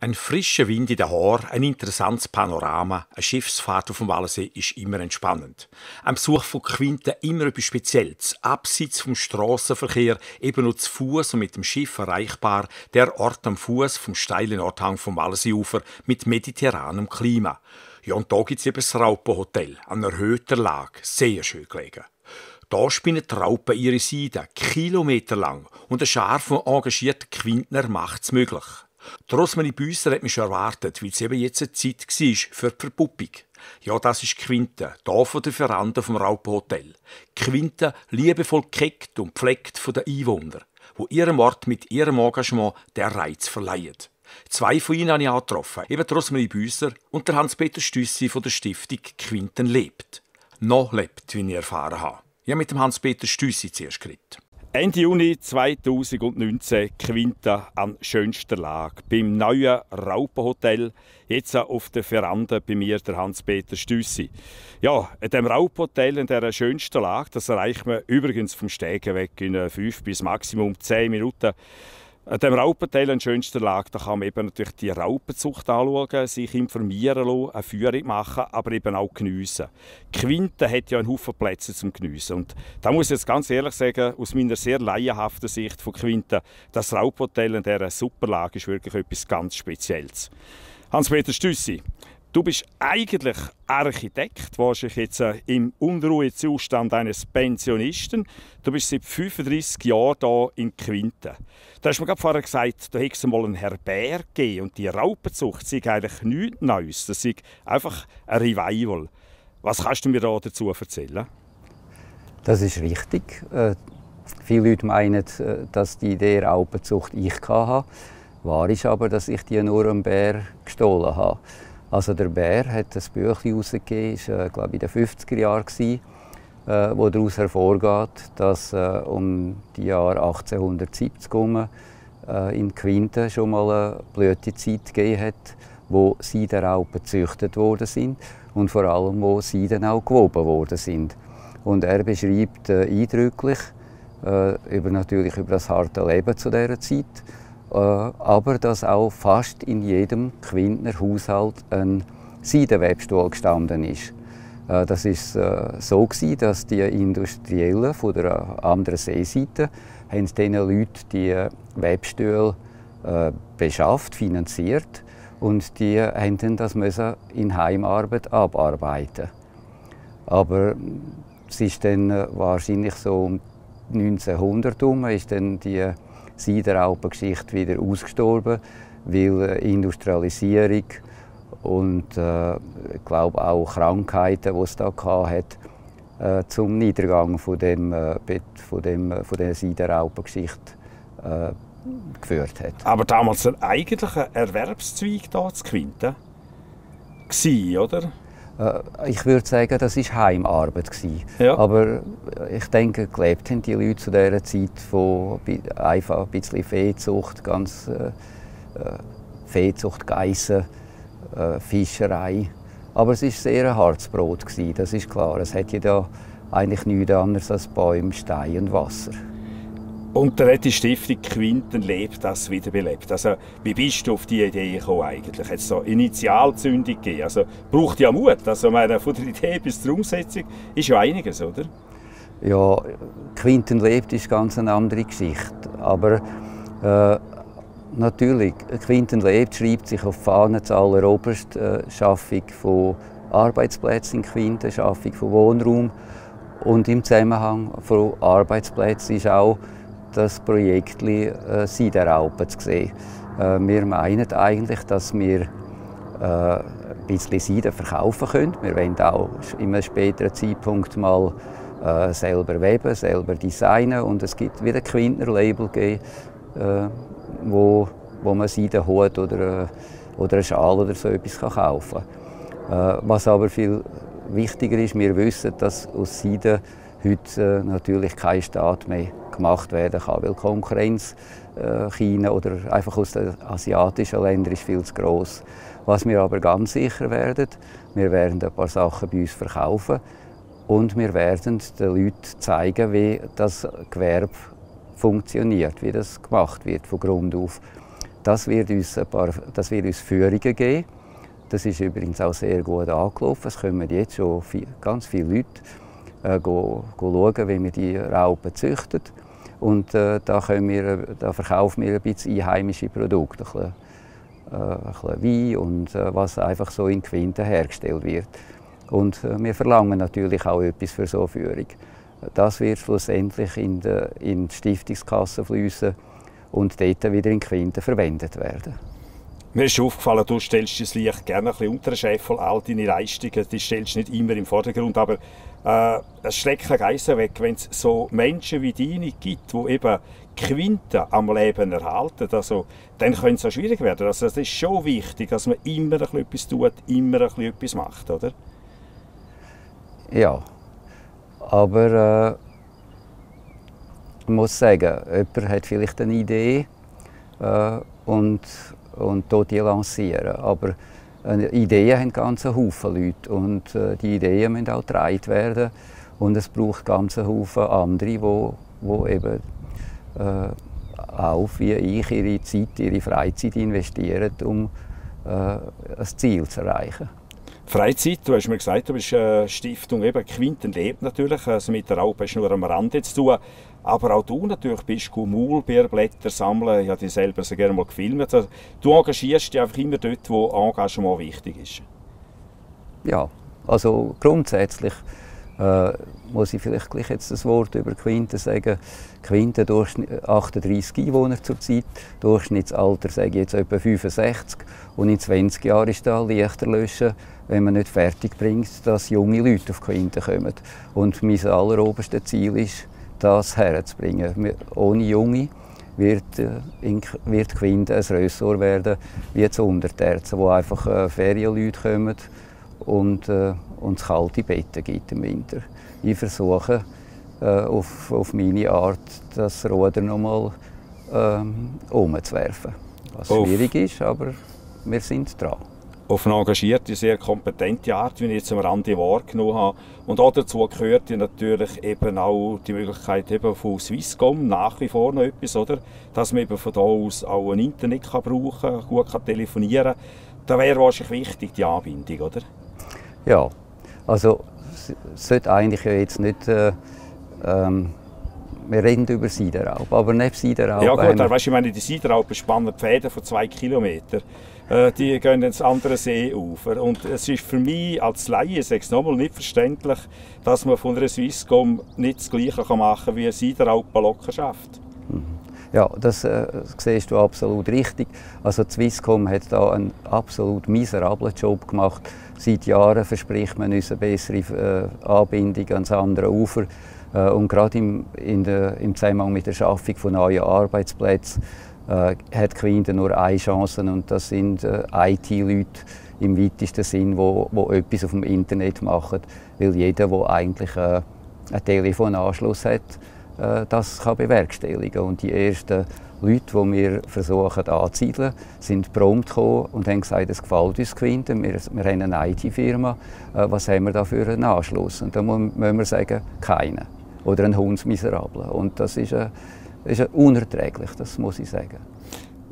Ein frischer Wind in den Haar, ein interessantes Panorama, eine Schiffsfahrt auf dem Wallensee ist immer entspannend. Ein Besuch von Quinten immer etwas Spezielles. Abseits vom Strassenverkehr, eben nur zu Fuß und mit dem Schiff erreichbar, der Ort am Fuß vom steilen Orthang vom Wallenseeufer mit mediterranem Klima. Ja, und da gibt's eben das Raupenhotel, an erhöhter Lage, sehr schön gelegen. Da spinnen die Raupen ihre Seiden, kilometerlang, und ein Schar von engagierten Quintner macht's möglich. Rosmarie Büsser hat mich schon erwartet, weil es eben jetzt eine Zeit war für die Verpuppung. Ja, das ist Quinte, hier von der Veranda vom Raupenhotel. Quinte liebevoll gekeckt und pflegt von den Einwohnern, wo ihrem Ort mit ihrem Engagement der Reiz verleihen. Zwei von ihnen habe ich angetroffen, eben Rosmarie Büsser und der Hans-Peter Stüssi von der Stiftung Quinten lebt. Noch lebt, wie ich erfahren habe. Ich habe mit dem Hans-Peter Stüssi zuerst geredet. Ende Juni 2019 Quinta an schönster Lage beim neuen Raupenhotel, jetzt auf der Veranda bei mir der Hans-Peter Stüssi. Ja, in dem Raupenhotel in der schönsten Lage, das erreicht man übrigens vom Stegen weg in fünf bis maximum zehn Minuten. An dem Raupenteil an schönster Lage, da kann man eben natürlich die Raupenzucht anschauen, sich informieren lassen, eine Führung machen, aber eben auch geniessen. Quinte hat ja einen Haufen Plätze zum Geniessen. Und da muss ich jetzt ganz ehrlich sagen, aus meiner sehr laienhaften Sicht von Quinte, das Raupenhotel in dieser Superlage ist wirklich etwas ganz Spezielles. Hans-Peter Stüssi, Du bist eigentlich Architekt, wahrscheinlich jetzt äh, im Unruhezustand eines Pensionisten. Du bist seit 35 Jahren hier in Quinte. Du hast mir gerade vorher gesagt, du hättest mal einen Herberg gegeben und die Raupenzucht sei eigentlich nichts Neues. Das ist einfach ein Revival. Was kannst du mir da dazu erzählen? Das ist richtig. Äh, viele Leute meinen, äh, dass die Idee Raupenzucht ich hatte. Wahr ist aber, dass ich die nur einem Bär gestohlen habe. Also der Bär hat ein Büchlein herausgegeben, das war äh, glaube in den 50er Jahren, äh, wo daraus hervorgeht, dass äh, um die Jahre 1870 herum, in Quinten schon mal eine Blütezeit gegeben hat, wo Seidenraupen gezüchtet worden sind und vor allem wo Seiden auch gewoben worden sind. Und er beschreibt eindrücklich über natürlich über das harte Leben zu dieser Zeit aber dass auch fast in jedem Quintner Haushalt ein Seidenwebstuhl gestanden ist. Äh, das ist äh, so gewesen, dass die Industriellen von der anderen Seeseite haben diesen Leuten die Webstühle beschafft, finanziert und die mussten das müssen in Heimarbeit abarbeiten. Aber es ist dann wahrscheinlich so um 1900 herum ist dann die Seidenraupengeschichte wieder ausgestorben, weil äh, Industrialisierung und äh, ich glaube auch Krankheiten, die es da hat, äh, zum Niedergang von dem, äh, von dem, äh, von der Seidenraupengeschichte äh, geführt hat. Aber damals ein eigentlicher Erwerbszweig da zu Quinten, oder? Äh, ich würde sagen, das war Heimarbeit. Ja. Aber ich denke, gelebt haben die Leute zu dieser Zeit von einfach ein bisschen Viehzucht, ganz äh, äh Viehzucht, Geissen, äh, Fischerei. Aber es war sehr ein hartes Brot, das ist klar. Es hat ja da eigentlich nichts anderes als Bäume, Stein und Wasser. Und dann hat die Stiftung Quinten lebt das wiederbelebt. Also, wie bist du auf die Idee gekommen eigentlich? Hat es so Initialzündung gegeben? Also, braucht ja Mut. Also, meine, von der Idee bis zur Umsetzung ist ja einiges, oder? Ja, Quinten lebt ist ganz eine andere Geschichte. Aber äh, natürlich, Quinten lebt schreibt sich auf Fahnen zualleroberst äh, Schaffung von Arbeitsplätzen in Quinten, Schaffung von Wohnraum. Und im Zusammenhang von Arbeitsplätzen ist auch das Projekt äh, Seidenraupen zu sehen. Äh, wir meinen eigentlich, dass wir äh, ein bisschen Seiden verkaufen können. Wir wollen auch in einem späteren Zeitpunkt mal äh, selber weben, selber designen und es gibt wieder Quintner-Label äh, wo, wo man Seidenhut oder, äh, oder eine Schale oder so etwas kann kaufen kann. Äh, was aber viel wichtiger ist, wir wissen, dass aus Seiden heute äh, natürlich kein Staat mehr gemacht werden kann, weil Konkurrenz äh, China oder einfach aus den asiatischen Ländern ist viel zu groß. Was wir aber ganz sicher werden, wir werden ein paar Sachen bei uns verkaufen und wir werden den Leuten zeigen, wie das Gewerbe funktioniert, wie das gemacht wird von Grund auf. Das wird uns, ein paar, das wird uns Führungen geben. Das ist übrigens auch sehr gut angelaufen. Es kommen jetzt schon ganz viele Leute äh, go, go schauen, wie wir die Raupen züchten. Und äh, da, können wir, da verkaufen wir ein bisschen einheimische Produkte. Ein bisschen, äh, ein bisschen Wein und äh, was einfach so in Quinten hergestellt wird. Und äh, wir verlangen natürlich auch etwas für so eine Führung. Das wird schlussendlich in die, in die Stiftungskasse fließen und dort wieder in Quinten verwendet werden. Mir ist aufgefallen, du stellst das Licht gerne ein bisschen unter den Scheffel, all deine Leistungen, die stellst du nicht immer im Vordergrund, aber äh, es schlägt Geissen weg, wenn es so Menschen wie deine gibt, die eben Quinten am Leben erhalten, also, dann könnte es auch schwierig werden. Also, es ist schon wichtig, dass man immer ein bisschen etwas tut, immer ein bisschen etwas macht, oder? Ja, aber äh, ich muss sagen, jemand hat vielleicht eine Idee äh, und, und die lancieren. Aber äh, Ideen haben ganz Haufen Leute und äh, die Ideen müssen auch getragen werden. Und es braucht ganz Haufen andere, wo, wo eben äh, auch wie ich ihre Zeit, ihre Freizeit investieren, um äh, ein Ziel zu erreichen. Freizeit, du hast mir gesagt, du bist eine Stiftung, eben Quinten lebt natürlich, also mit der Raupe hast du nur am Rande zu tun. Aber auch du natürlich bist du Maulbeerblätter sammeln, ich habe dich selber so gerne mal gefilmt. Also, du engagierst dich einfach immer dort, wo Engagement wichtig ist. Ja, also grundsätzlich äh, muss ich vielleicht gleich jetzt das Wort über Quinten sagen. Quinten Durchschnitt 38 Einwohner zurzeit, Durchschnittsalter sage ich jetzt etwa 65 und in 20 Jahren ist da Lichter löschen, wenn man nicht fertig bringt, dass junge Leute auf Quinten kommen. Und mein alleroberstes Ziel ist, das herzubringen. Ohne Junge wird, äh, wird Quinten ein Ressort werden wie zu Unterterzen, wo einfach äh, Ferienleute kommen und, äh, und kalte Betten gibt im Winter. Ich versuche äh, auf, auf meine Art das Ruder nochmal ähm, umzuwerfen. Was schwierig ist, aber wir sind dran auf eine engagierte, sehr kompetente Art, wie ich jetzt am Rande wahrgenommen habe. Und auch dazu gehört natürlich eben auch die Möglichkeit eben von Swisscom nach wie vor noch etwas, oder? Dass man eben von da aus auch ein Internet kann brauchen kann, gut kann telefonieren kann. Da wäre wahrscheinlich wichtig, die Anbindung, oder? Ja, also es sollte eigentlich jetzt nicht... Äh, ähm, wir reden über Sideralp, aber nicht Sideralp... Ja gut, weißt, ich meine, die Sideralpen spannen Pferde von zwei Kilometern. Äh, die gehen ins andere Seeufer. Und es ist für mich als Laie, sage ich nochmal, nicht verständlich, dass man von einer Swisscom nicht das Gleiche machen kann wie eine Sideralpen-Lockerschaft. Mhm. Ja, das äh, siehst du absolut richtig. Also die Swisscom hat da einen absolut miserablen Job gemacht. Seit Jahren verspricht man uns eine bessere äh, Anbindung ans andere Ufer. Äh, und gerade im, der, im Zusammenhang mit der Schaffung von neuen Arbeitsplätzen äh, hat Quinte nur eine Chance und das sind äh, IT-Leute im weitesten Sinn, wo, wo etwas auf dem Internet machen, weil jeder, der eigentlich äh, einen Telefonanschluss hat, äh, das kann bewerkstelligen. Und die ersten Leute, die wir versuchen anzusiedeln, sind prompt gekommen und haben gesagt, es gefällt uns Quinte, wir, wir haben eine IT-Firma, äh, was haben wir da für einen Anschluss? Und da müssen wir sagen, keinen. Oder ein Hundsmiserabler. Und das ist, äh, ist unerträglich, das muss ich sagen.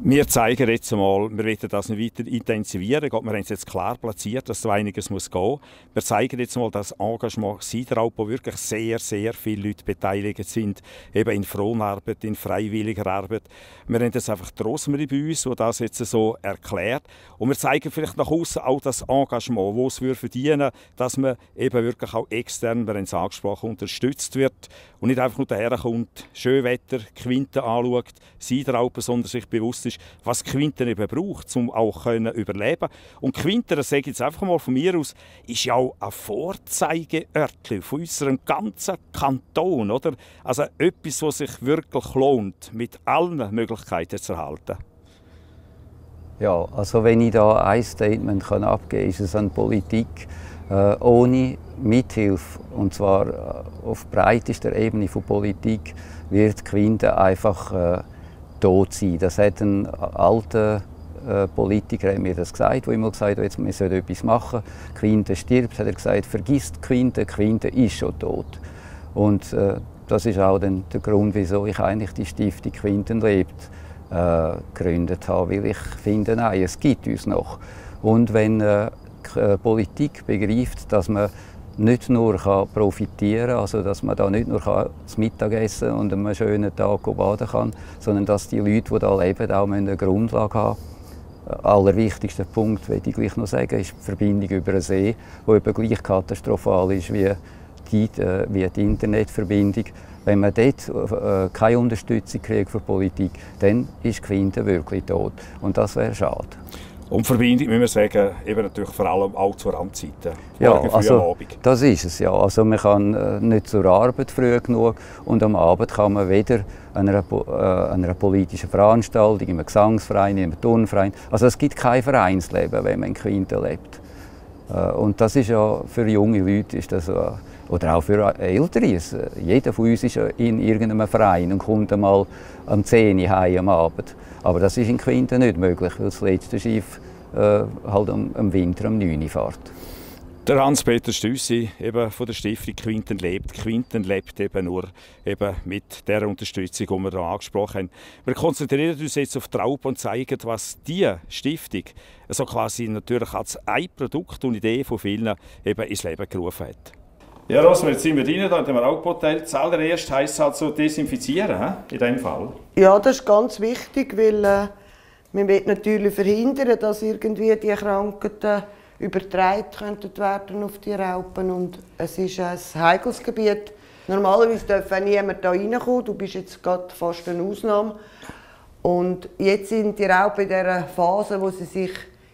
Wir zeigen jetzt einmal, wir wollen das nicht weiter intensivieren. Wir haben es jetzt klar platziert, dass so einiges muss gehen muss. Wir zeigen jetzt mal das Engagement Sideralp, wo wirklich sehr, sehr viele Leute beteiligt sind. Eben in Fronarbeit, in freiwilliger Arbeit. Wir haben jetzt einfach die bei uns, die das jetzt so erklärt. Und wir zeigen vielleicht nach außen auch das Engagement, wo es verdienen dass man eben wirklich auch extern, wir haben es angesprochen, unterstützt wird. Und nicht einfach nur daherkommt, Schönwetter, Quinte anschaut, Sideralpen, sondern sich bewusst ist, was Quinten eben braucht, um auch können überleben Und Quinten, das sage ich jetzt einfach mal von mir aus, ist ja auch ein Vorzeigeörtchen von unserem ganzen Kanton, oder? Also etwas, was sich wirklich lohnt, mit allen Möglichkeiten zu erhalten. Ja, also wenn ich da ein Statement kann abgeben kann, ist es an Politik. Äh, ohne Mithilfe, und zwar äh, auf breitester Ebene von Politik, wird Quinte einfach äh, tot sein. Das hat ein alter äh, Politiker mir das gesagt, wo immer gesagt hat, jetzt, wir sollen etwas machen. Quinte stirbt, hat er gesagt, vergiss Quinte, Quinte ist schon tot. Und äh, das ist auch dann der Grund, wieso ich eigentlich die Stiftung Quinten lebt äh, gegründet habe, weil ich finde, nein, es gibt uns noch. Und wenn äh, äh, Politik begreift, dass man nicht nur profitieren kann, also dass man da nicht nur das Mittagessen und einen schönen Tag baden kann, sondern dass die Leute, die da leben, auch eine Grundlage haben allerwichtigster Punkt, will ich gleich noch sagen, ist die Verbindung über den See, die eben gleich katastrophal ist wie die, äh, wie die Internetverbindung. Wenn man dort äh, keine Unterstützung kriegt von der Politik, dann ist Quinte wirklich tot. Und das wäre schade. Und Verbindung, müssen wir sagen, eben natürlich vor allem auch zur Randzeiten. Ja, also, das ist es ja. Also man kann äh, nicht zur Arbeit früh genug und am Abend kann man weder an einer, äh, einer politischen Veranstaltung, einem Gesangsverein, in einem Turnverein. Also es gibt kein Vereinsleben, wenn man in Quinte lebt. Äh, und das ist ja für junge Leute ist das, äh, oder auch für Ältere. Äh, jeder von uns ist in irgendeinem Verein und kommt einmal am 10 Uhr heim am Abend. Aber das ist in Quinte nicht möglich, weil das letzte Schiff äh, halt am, am Winter um 9 Uhr fährt. Der Hans-Peter Stüssi eben von der Stiftung Quinten lebt. Quinten lebt eben nur eben mit der Unterstützung, die wir hier angesprochen haben. Wir konzentrieren uns jetzt auf Traub und zeigen, was diese Stiftung also quasi natürlich als ein Produkt und Idee von vielen eben ins Leben gerufen hat. Ja, Rosmer, jetzt sind wir drin, da in dem Raubhotel. Zuallererst heisst es also desinfizieren, in diesem Fall? Ja, das ist ganz wichtig, weil äh, man will natürlich verhindern, dass irgendwie die Krankheiten übertragen könnten werden auf die Raupen. Und es ist ein heikles Gebiet. Normalerweise darf niemand hier reinkommen. Du bist jetzt gerade fast eine Ausnahme. Und jetzt sind die Raupen in dieser Phase, wo sie sich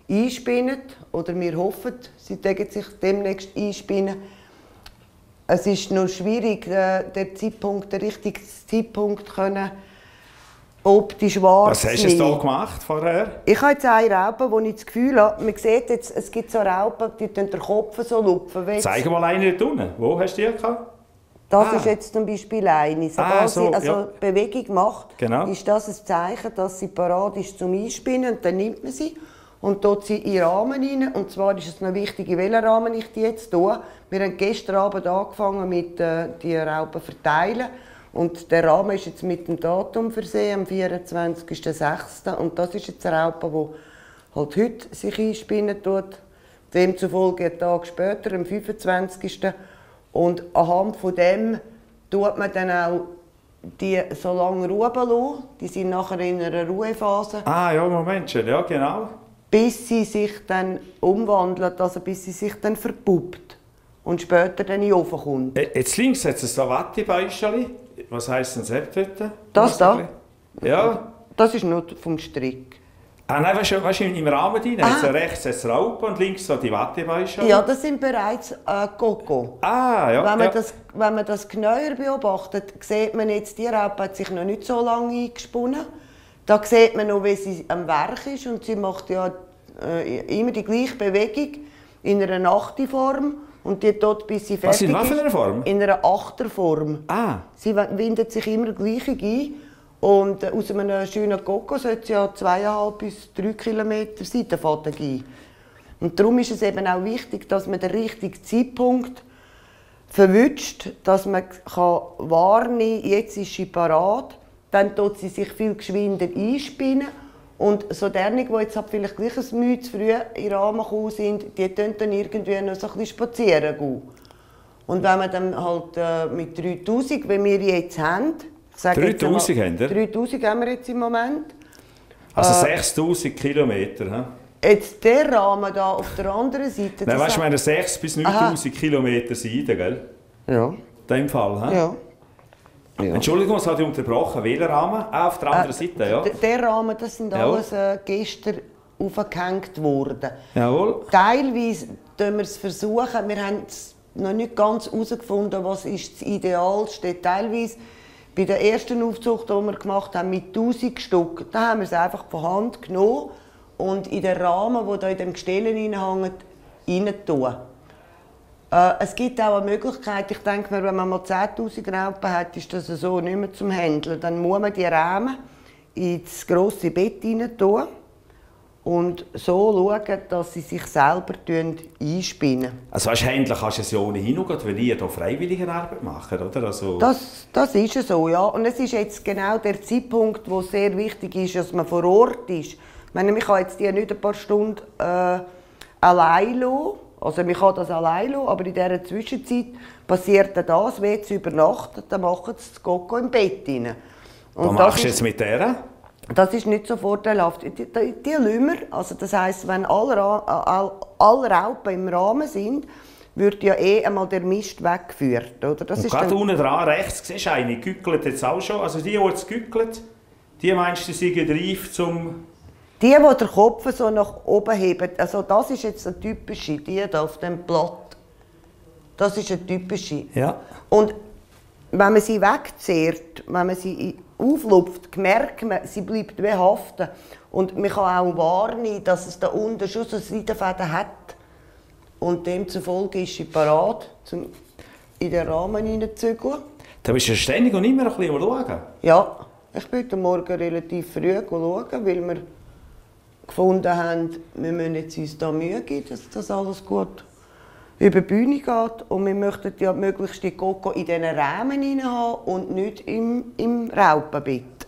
einspinnen. Oder wir hoffen, sie sich demnächst einspinnen es ist noch schwierig, äh, den Zeitpunkt, den richtigen Zeitpunkt können optisch wahrzunehmen. Was hast du jetzt hier gemacht vorher? Ich habe jetzt eine Raupe, wo ich das Gefühl habe, man sieht jetzt, es gibt so Raupen, die den Kopf so lupfen. Zeig mal eine dort unten. Wo hast du die gehabt? Das ah. ist jetzt zum Beispiel eine. Sobald ah, so, sie also ja. Bewegung macht, genau. ist das ein Zeichen, dass sie parat ist zum Einspinnen. Und dann nimmt man sie und tut sie in Rahmen rein. Und zwar ist es noch wichtig, in welchen Rahmen ich die jetzt tue. Wir haben gestern Abend angefangen mit äh, die Raupen verteilen. Und der Rahmen ist jetzt mit dem Datum versehen, am 24.06. Und das ist jetzt eine Raupe, die halt heute sich einspinnen tut. Demzufolge einen Tag später, am 25. Und anhand von dem tut man dann auch die so lange lassen. Die sind nachher in einer Ruhephase. Ah ja, Moment schon, ja genau bis sie sich dann umwandelt, also bis sie sich dann verpuppt und später dann in den Ofen kommt. Äh, jetzt links hat es ein Wattebeischchen. Was heisst denn das dort? Das da? Ja. Das ist nur vom Strick. Ah nein, weißt du, weißt du im Rahmen drin, ah. jetzt rechts das Raupe und links so die Wattebeischchen. Ja, das sind bereits äh, Koko. Ah, ja. Wenn man, ja. Das, wenn man das genauer beobachtet, sieht man jetzt, die Raupe hat sich noch nicht so lange eingesponnen. Da sieht man noch, wie sie am Werk ist und sie macht ja äh, immer die gleiche Bewegung in einer Achterform und die dort bis sie fertig was in was für Form? In einer Achterform. Ah. Sie windet sich immer gleich ein und äh, aus einem schönen Koko sollte sie ja zweieinhalb bis drei Kilometer Seitenfaden geben. Und darum ist es eben auch wichtig, dass man den richtigen Zeitpunkt verwünscht, dass man kann wahrnehmen kann, jetzt ist sie parat dann tut sie sich viel geschwinder einspinnen. Und so dernig, die jetzt halt vielleicht gleich ein Mühe zu früh in den Rahmen gekommen sind, die können dann irgendwie noch so ein bisschen spazieren gehen. Und wenn man dann halt äh, mit 3000, wie wir jetzt haben, 3000 haben wir? 3000 haben wir jetzt im Moment. Also äh, 6000 Kilometer, he? Jetzt der Rahmen da auf der anderen Seite. Nein, weißt du, meine 6 bis 9000 Kilometer Seite, gell? Ja. In dem Fall, he? Ja. Ja. Entschuldigung, es hat dich unterbrochen. Welcher Rahmen? Auch auf der anderen äh, Seite, ja? Der Rahmen, das sind Jawohl. alles äh, gestern aufgehängt worden. Jawohl. Teilweise versuchen wir es versuchen. Wir haben noch nicht ganz herausgefunden, was ist das Idealste. Teilweise bei der ersten Aufzucht, die wir gemacht haben, mit 1000 Stück, da haben wir es einfach von Hand genommen und in den Rahmen, der in dem Gestell hängt, rein tun. Äh, es gibt auch eine Möglichkeit, ich denke mir, wenn man mal 10'000 Raupen hat, ist das so nicht mehr zum Handeln. Dann muss man die Rahmen ins grosse Bett rein tun und so schauen, dass sie sich selber einspinnen. Also wahrscheinlich kannst du es ja ohnehin noch, wenn ihr hier freiwillige Arbeit macht, oder? Also das, das ist so, ja. Und es ist jetzt genau der Zeitpunkt, wo sehr wichtig ist, dass man vor Ort ist. Ich meine, ich kann jetzt die nicht ein paar Stunden äh, allein lassen. Also man kann das allein lassen, aber in dieser Zwischenzeit passiert dann das, wenn sie übernachtet, dann machen sie das Coco im Bett rein. Und Was machst du jetzt mit der? Das ist nicht so vorteilhaft. Die, die, die Lümmer, also das heisst, wenn alle, alle, alle Raupen im Rahmen sind, wird ja eh einmal der Mist weggeführt. Oder? Das Und ist gerade unten dran rechts siehst du eine, gückelt jetzt auch schon. Also die, die jetzt gückelt, die meinst du, sind reif zum... Die, die den Kopf so nach oben heben, also das ist jetzt eine typische, die da auf dem Blatt. Das ist eine typische. Ja. Und wenn man sie wegzehrt, wenn man sie auflupft, merkt man, sie bleibt wie haften. Und man kann auch wahrnehmen, dass es da unten schon so Seitenfäden hat. Und demzufolge ist sie parat, um in den Rahmen hineinzuzügeln. Da bist du ständig und immer ein bisschen schauen? Ja, ich bin heute Morgen relativ früh schauen, weil wir gefunden haben, wir müssen jetzt uns da Mühe geben, dass das alles gut über die Bühne geht. Und wir möchten ja möglichst die Coco in diesen Rahmen haben und nicht im, im Raupenbett.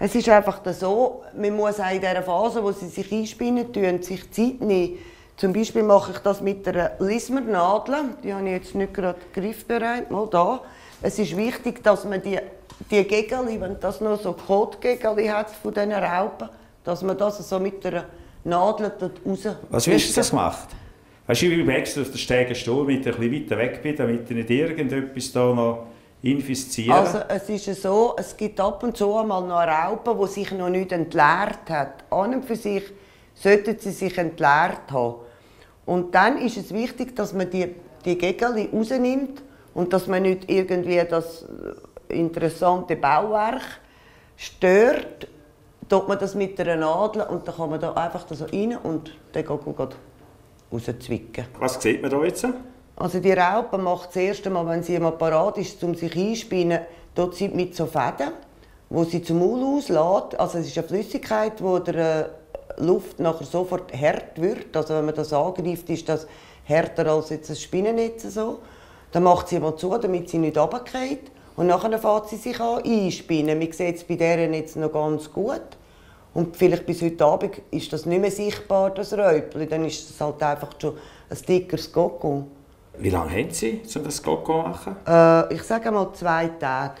Es ist einfach so, man muss auch in dieser Phase, wo sie sich einspinnen, tun, sich Zeit nehmen. Zum Beispiel mache ich das mit einer Lismernadel. Die habe ich jetzt nicht gerade griffbereit. Mal da. Es ist wichtig, dass man die, die Gegel, wenn das noch so Kotgegel hat von diesen Raupen, dass man das so mit einer Nadel raus... Was hast du das gemacht? Weißt du, ich bin extra auf der Stege stehen, damit ich ein weiter weg bin, damit ich nicht irgendetwas da noch infizieren. Also es ist so, es gibt ab und zu einmal noch Raupen, die sich noch nicht entleert hat. An und für sich sollten sie sich entleert haben. Und dann ist es wichtig, dass man die, die Gegel rausnimmt und dass man nicht irgendwie das interessante Bauwerk stört, tut man das mit einer Nadel und dann kann man da einfach da so rein und dann geht, geht rauszwicken. Was sieht man da jetzt? Also die Raupe macht das erste Mal, wenn sie mal parat ist, um sich einspinnen, dort sie mit so Fäden, wo sie zum Maul auslässt. Also es ist eine Flüssigkeit, wo der äh, Luft nachher sofort hart wird. Also wenn man das angreift, ist das härter als jetzt ein Spinnennetz so. Dann macht sie mal zu, damit sie nicht runterfällt. Und nachher fängt sie sich an einspinnen. Man sieht es bei deren jetzt noch ganz gut. Und vielleicht bis heute Abend ist das nicht mehr sichtbar, das Räupli. Dann ist es halt einfach schon ein dickeres Coco. Wie lange haben Sie, um das Coco machen? Äh, ich sage mal zwei Tage.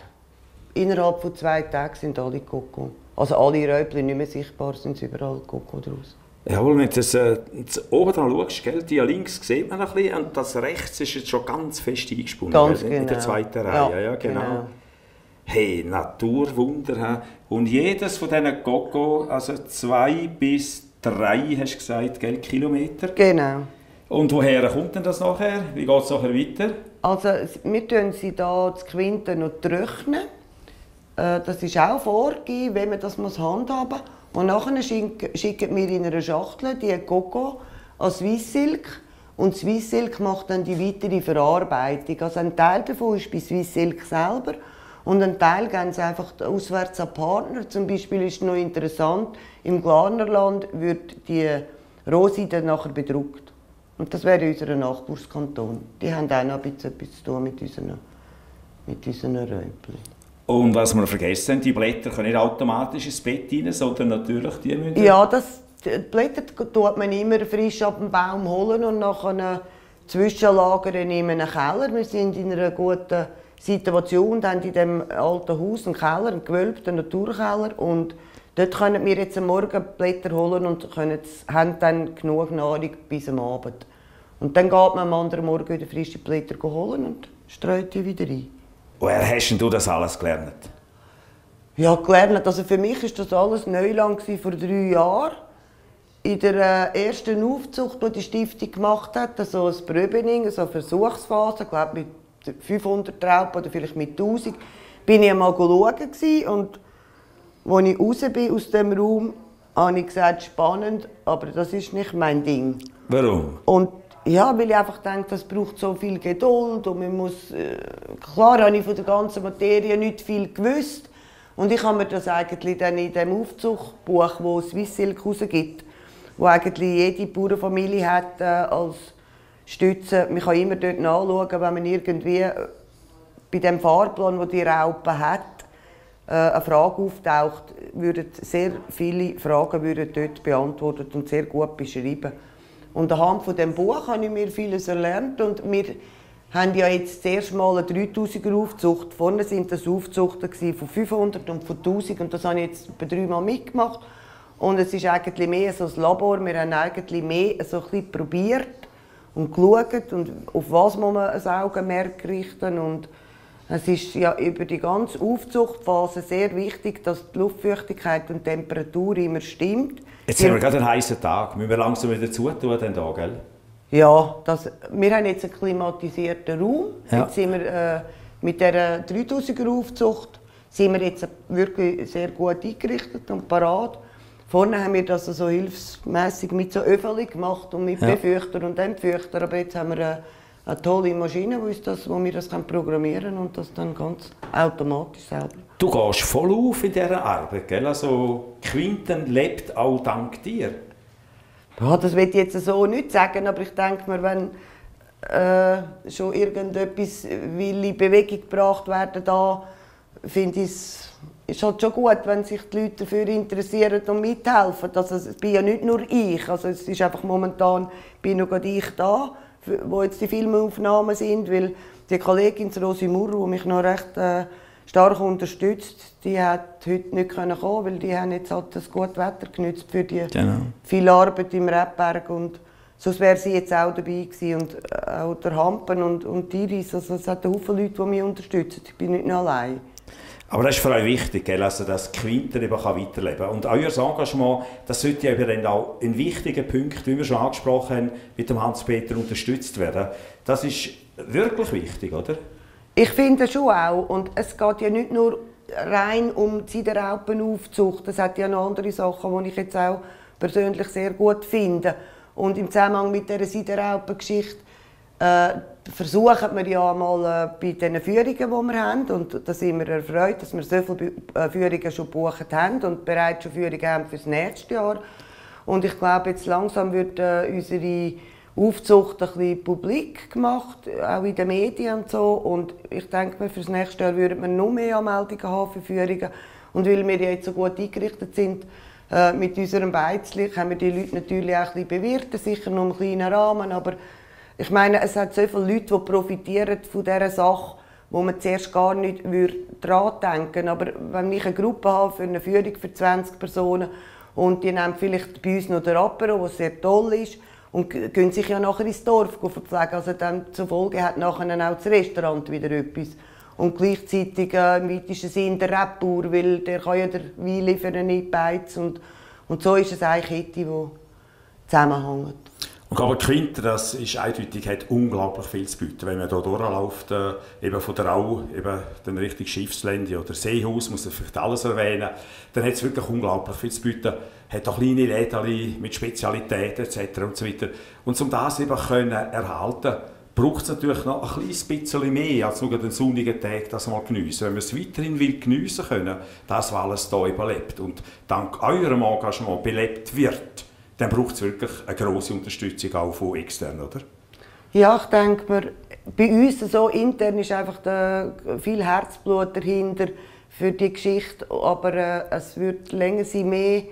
Innerhalb von zwei Tagen sind alle Coco. Also alle Räupli nicht mehr sichtbar, sind überall Coco draus. Jawohl, wenn du das, äh, oben dran schaust, gell, die links sieht man ein bisschen und das rechts ist jetzt schon ganz fest eingesponnen. Ganz genau. In der zweiten Reihe, ja, ja genau. genau. Hey, Naturwunder. Und jedes von diesen Coco, also zwei bis drei, hast du gesagt, gell, Kilometer? Genau. Und woher kommt denn das nachher? Wie geht es nachher weiter? Also, wir tun sie hier zu Quinten noch trocknen. Äh, das ist auch vorgegeben, wenn man das handhaben muss. Und nachher schicken wir in einer Schachtel die Coco an Swissilk. Und Swissilk macht dann die weitere Verarbeitung. Also ein Teil davon ist bei Swissilk selber. Und ein Teil gehen sie einfach auswärts an Partner. Zum Beispiel ist noch interessant, im Glarnerland wird die Roside nachher bedruckt. Und das wäre unser Nachbarskanton. Die haben auch noch ein bisschen etwas zu tun mit unseren, mit unseren Römpeln. Und was wir vergessen die Blätter können nicht automatisch ins Bett rein, sondern natürlich die müssen... Ja, das, die Blätter tut man immer frisch ab dem Baum holen und nachher zwischenlagern in einem Keller. Wir sind in einer guten Situation dann in dem alten Haus, einen Keller, einen gewölbten Naturkeller und dort können wir jetzt am Morgen Blätter holen und können, haben dann genug Nahrung bis am Abend. Und dann geht man am anderen Morgen wieder frische Blätter holen und streut die wieder ein. Woher hast du das alles gelernt? Ja, gelernt. Also für mich war das alles Neuland vor drei Jahren. In der äh, ersten Aufzucht, die die Stiftung gemacht hat, also ein Pröbening, so eine Versuchsphase, glaube mit 500 Raupen oder vielleicht mit 1000, bin ich einmal schauen und als ich raus bin aus dem Raum, habe ich gesagt, spannend, aber das ist nicht mein Ding. Warum? Und ja, weil ich einfach denke, das braucht so viel Geduld und man muss, äh, klar habe ich von der ganzen Materie nicht viel gewusst und ich habe mir das eigentlich dann in dem Aufzuchtbuch, wo Swiss Silk rausgibt, wo eigentlich jede Bauernfamilie hat äh, als Stütze. Man kann immer dort nachschauen, wenn man irgendwie äh, bei dem Fahrplan, wo die Raupe hat, äh, eine Frage auftaucht, würden sehr viele Fragen würden dort beantwortet und sehr gut beschrieben. Und anhand von dem Buch habe ich mir vieles erlernt und wir haben ja jetzt das erste Mal eine 3000er Aufzucht. Vorne sind das Aufzuchten von 500 und von 1000 und das habe ich jetzt bei dreimal mitgemacht. Und es ist eigentlich mehr so ein Labor. Wir haben eigentlich mehr so ein bisschen probiert und geschaut und auf was muss man ein Augenmerk richten und es ist ja über die ganze Aufzuchtphase sehr wichtig, dass die Luftfeuchtigkeit und die Temperatur immer stimmt. Jetzt haben wir gerade einen heißen Tag. Müssen wir langsam wieder zutun, den Tag, gell? Ja, das, wir haben jetzt einen klimatisierten Raum. Ja. Jetzt sind wir äh, mit dieser 3000er Aufzucht sind wir jetzt wirklich sehr gut eingerichtet und parat. Vorne haben wir das so hilfsmäßig mit so Öffeli gemacht und mit ja. Befeuchter und Entfeuchter. Aber jetzt haben wir eine, tolle Maschine, wo, das, wo wir das programmieren können und das dann ganz automatisch selber. Du gehst voll auf in dieser Arbeit, gell? Also Quinten lebt auch dank dir. Ja, das will ich jetzt so nicht sagen, aber ich denke mir, wenn äh, schon irgendetwas will in Bewegung gebracht werden da, finde ich es ist halt schon gut, wenn sich die Leute dafür interessieren und mithelfen. Also, es bin ja nicht nur ich, also es ist einfach momentan bin noch ich da, wo jetzt die Filmaufnahmen sind, weil die Kollegin Rosi Murru, die mich noch recht äh, stark unterstützt, die hat heute nicht können kommen, weil die haben jetzt halt das gute Wetter genutzt für die genau. viel Arbeit im Rebberg und sonst wäre sie jetzt auch dabei gewesen und äh, auch der Hampen und, und Iris, also es hat Haufen Leute, die mich unterstützen, ich bin nicht nur allein. Aber das ist für euch wichtig, gell? Also, dass Quinter eben weiterleben kann. Und euer Engagement, das sollte ja eben auch in wichtigen Punkten, wie wir schon angesprochen haben, mit Hans-Peter unterstützt werden. Das ist wirklich wichtig, oder? Ich finde schon auch. Und es geht ja nicht nur rein um die Siderraupenaufzucht. Es hat ja noch andere Sachen, die ich jetzt auch persönlich sehr gut finde. Und im Zusammenhang mit dieser Siderraupengeschichte äh, versuchen wir ja mal äh, bei den Führungen, die wir haben, und da sind wir erfreut, dass wir so viele äh, Führungen schon gebucht haben und bereits schon Führungen haben für das nächste Jahr. Und ich glaube, jetzt langsam wird äh, unsere Aufzucht ein bisschen publik gemacht, auch in den Medien und so. Und ich denke, für das nächste Jahr würden wir noch mehr Anmeldungen haben für Führungen. Und weil wir jetzt so gut eingerichtet sind, mit unserem Beizli, haben wir die Leute natürlich auch ein bisschen bewirten, sicher nur im kleinen Rahmen, aber ich meine, es hat so viele Leute, die profitieren von dieser Sache, wo man zuerst gar nicht daran denken Aber wenn ich eine Gruppe habe für eine Führung für 20 Personen und die nehmen vielleicht bei uns noch den Apero, was sehr toll ist, und gehen sich ja nachher ins Dorf verpflegen. Also dann zur Folge hat nachher auch das Restaurant wieder etwas. Und gleichzeitig äh, im weitesten Sinn der Rebauer, weil der kann ja den Wein liefern, nicht Beiz. Und, und so ist es eigentlich Kette, die zusammenhängt. Aber Quinter, das ist eindeutig, hat unglaublich viel zu bieten. Wenn man hier durchläuft, äh, eben von der Au, eben dann Richtung Schiffslände oder Seehaus, muss man vielleicht alles erwähnen, dann hat es wirklich unglaublich viel zu bieten. Hat auch kleine Läden mit Spezialitäten etc. und so weiter. Und um das eben können erhalten braucht es natürlich noch ein kleines bisschen mehr als nur den sonnigen Tag das mal geniessen. Wenn man es weiterhin will geniessen können, das, was alles hier überlebt und dank eurem Engagement belebt wird, dann braucht es wirklich eine grosse Unterstützung auch von extern, oder? Ja, ich denke mir, bei uns so intern ist einfach viel Herzblut dahinter für die Geschichte, aber äh, es wird länger sein, mehr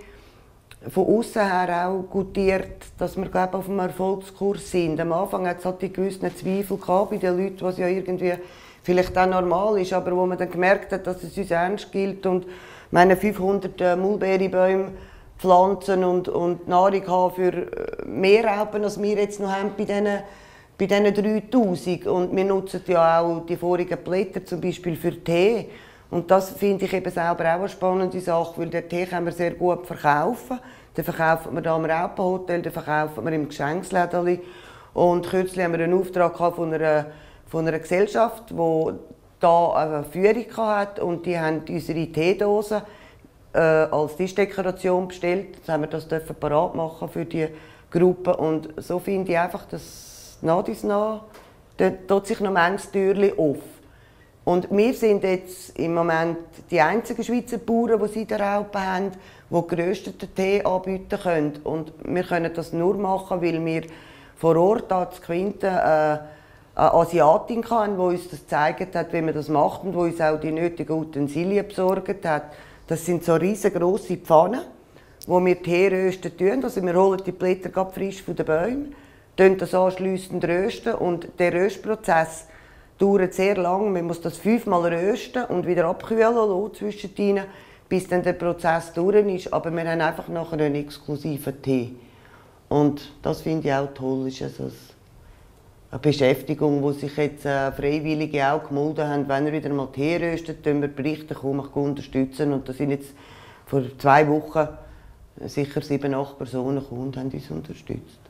von außen her auch gutiert, dass wir glaube auf einem Erfolgskurs sind. Am Anfang hat es halt die gewissen Zweifel bei den Leuten, was ja irgendwie vielleicht auch normal ist, aber wo man dann gemerkt hat, dass es uns ernst gilt und meine 500 äh, Mulberrybäume pflanzen und, und Nahrung haben für äh, mehr Raupen, als wir jetzt noch haben bei diesen, bei diesen 3000. Und wir nutzen ja auch die vorigen Blätter zum Beispiel für Tee. Und das finde ich eben selber auch eine spannende Sache, weil den Tee können wir sehr gut verkaufen. Den verkaufen wir hier am Raupenhotel, den verkaufen wir im Geschenkslädeli. Und kürzlich haben wir einen Auftrag von einer, von einer Gesellschaft, die hier eine Führung hatte und die haben unsere Teedosen äh, als Tischdekoration bestellt. Jetzt haben wir das dürfen parat machen für die Gruppe und so finde ich einfach, dass nach dies nach tut sich noch manches Türchen auf. Und wir sind jetzt im Moment die einzigen Schweizer Bauern, die Siderraupen haben, die gerösteten Tee anbieten können. Und wir können das nur machen, weil wir vor Ort als Quinte äh, eine Asiatin hatten, die uns das gezeigt hat, wie man das macht und die uns auch die nötigen Utensilien besorgt hat. Das sind so riesengroße Pfannen, wo wir Tee rösten tun. Also wir holen die Blätter frisch von den Bäumen, rösten das anschliessend rösten und der Röstprozess dauert sehr lang. Man muss das fünfmal rösten und wieder abkühlen lassen bis dann der Prozess durch ist. Aber wir haben einfach nachher einen exklusiven Tee. Und das finde ich auch toll. Ist also eine Beschäftigung, wo sich jetzt äh, Freiwillige auch gemeldet haben, wenn er wieder mal Tee röstet, können wir berichten, komm, ich unterstützen. Und da sind jetzt vor zwei Wochen sicher sieben, acht Personen gekommen und haben uns unterstützt.